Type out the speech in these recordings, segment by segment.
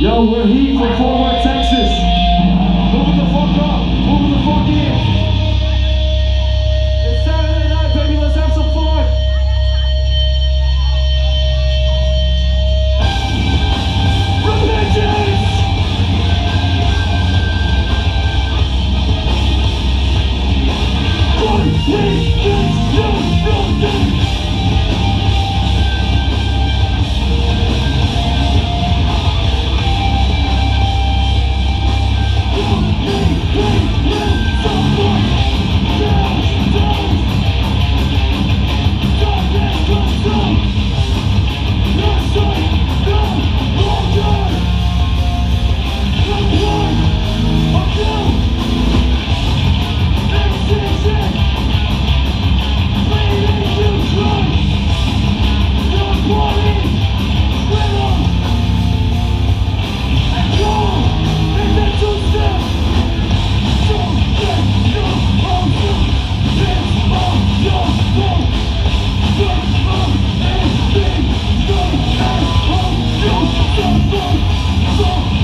Yo, we're heat from Fort Worth, Texas. ゴー!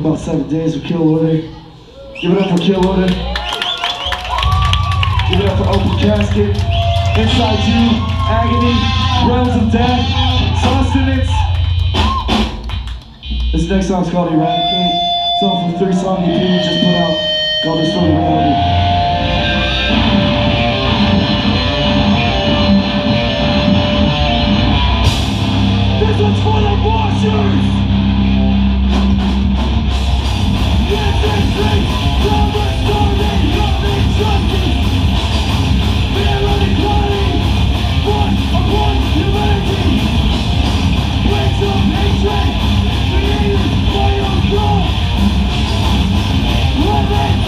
about seven days with Kill Order. Give it up for Kill Order. Give it up for Open Casket. Inside You, Agony, Realms of Death, Sustenance. This next song's called Eradicate. It's off of three song EP we just put out called Destroy Reality.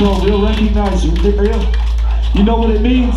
No, real recognize you. Real, you know what it means?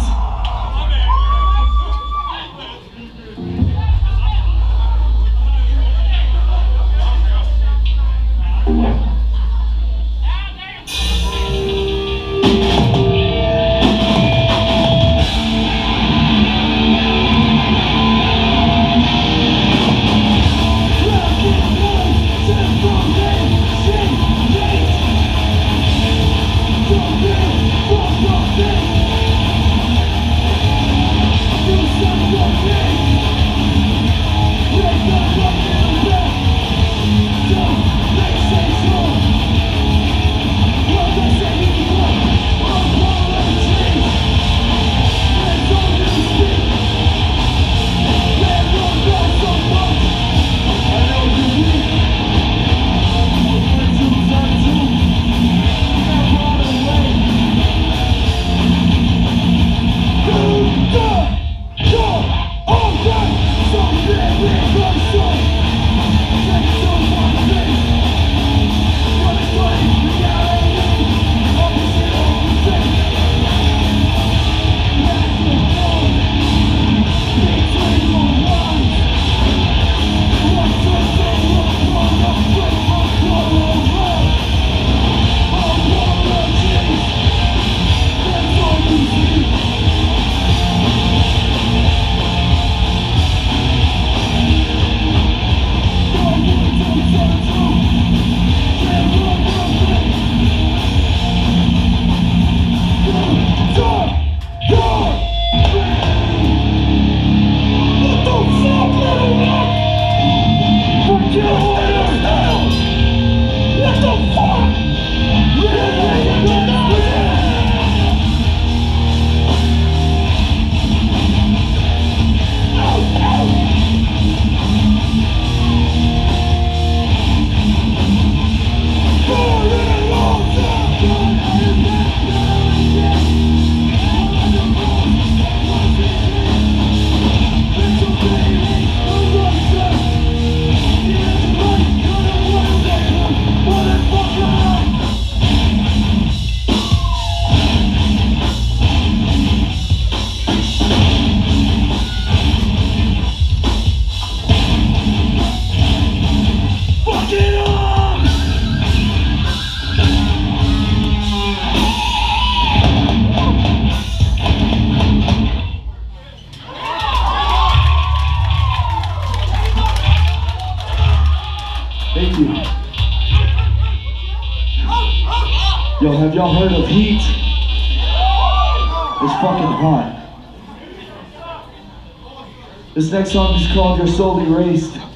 This next song is called Your Soul Erased.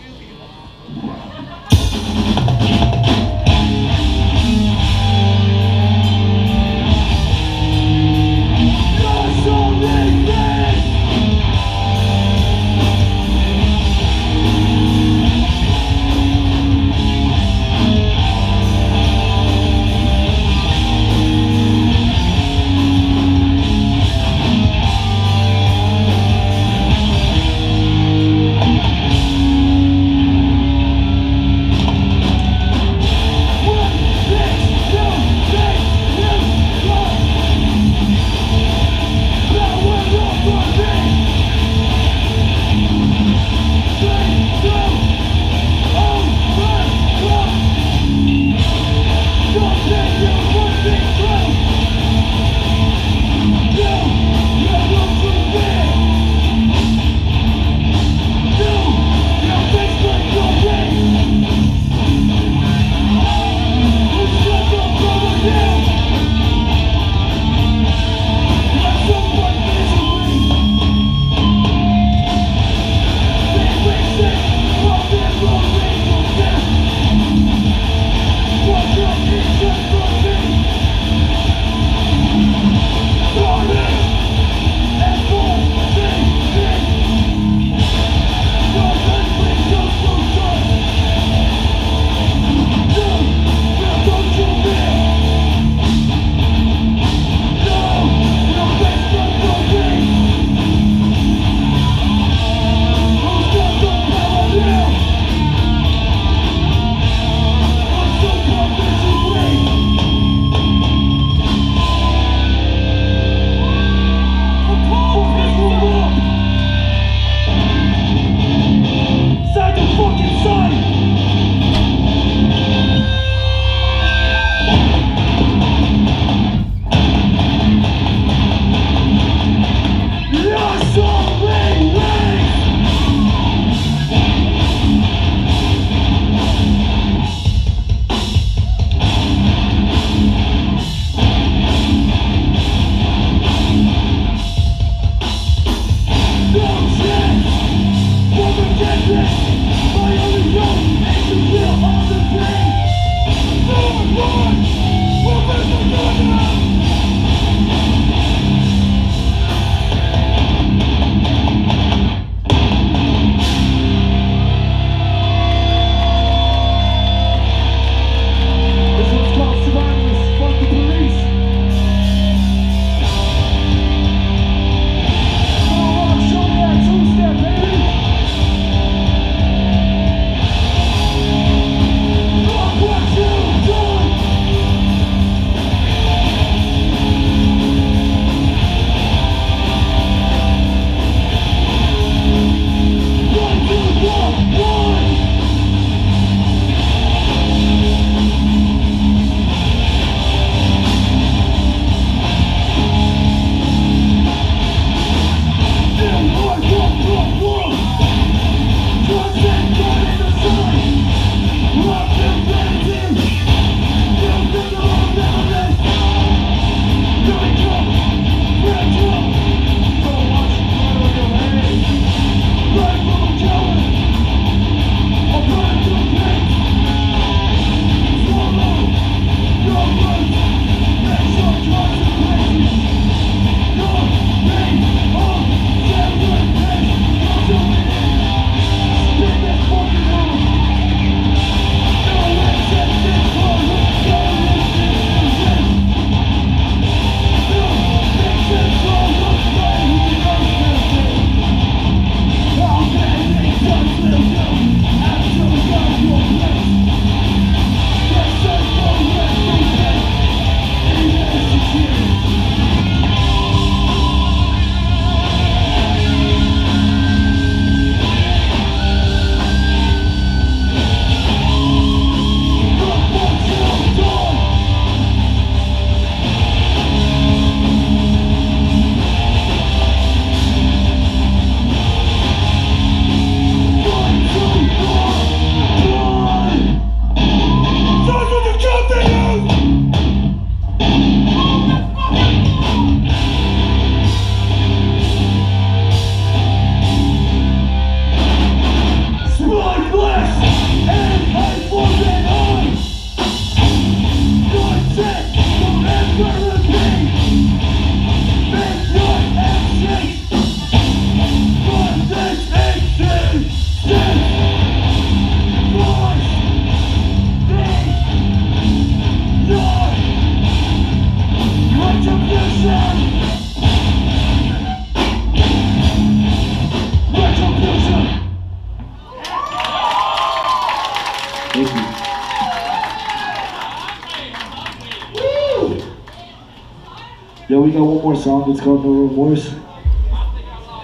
Song. It's called No Remorse.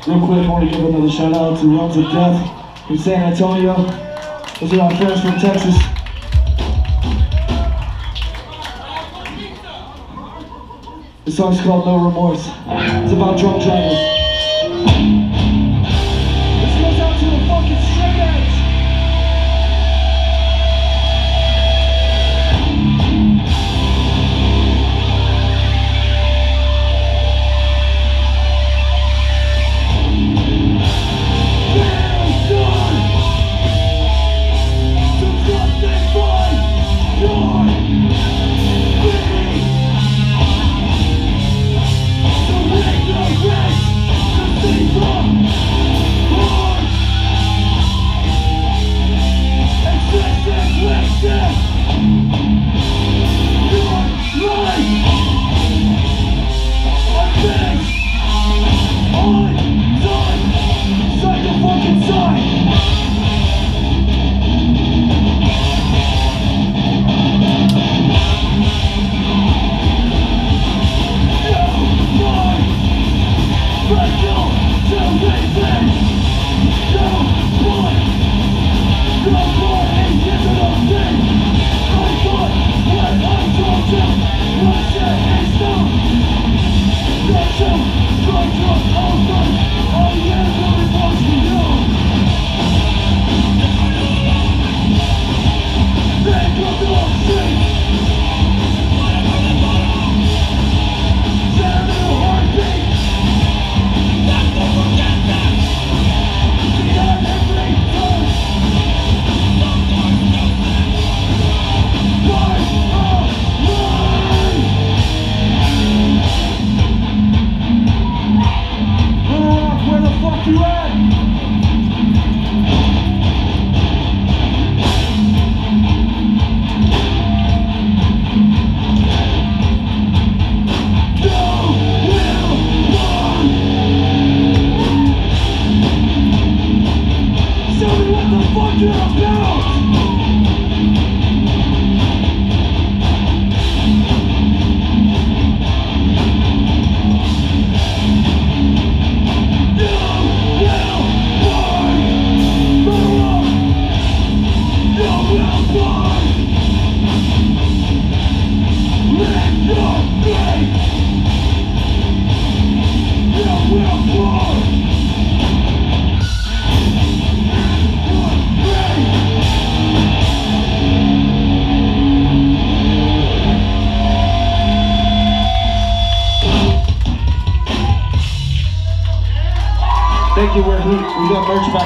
Real quick, I want to give another shout out to Realms of Death from San Antonio. Those are our friends from Texas. The song's called No Remorse. It's about drunk drivers.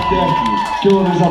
tempo. Que horas a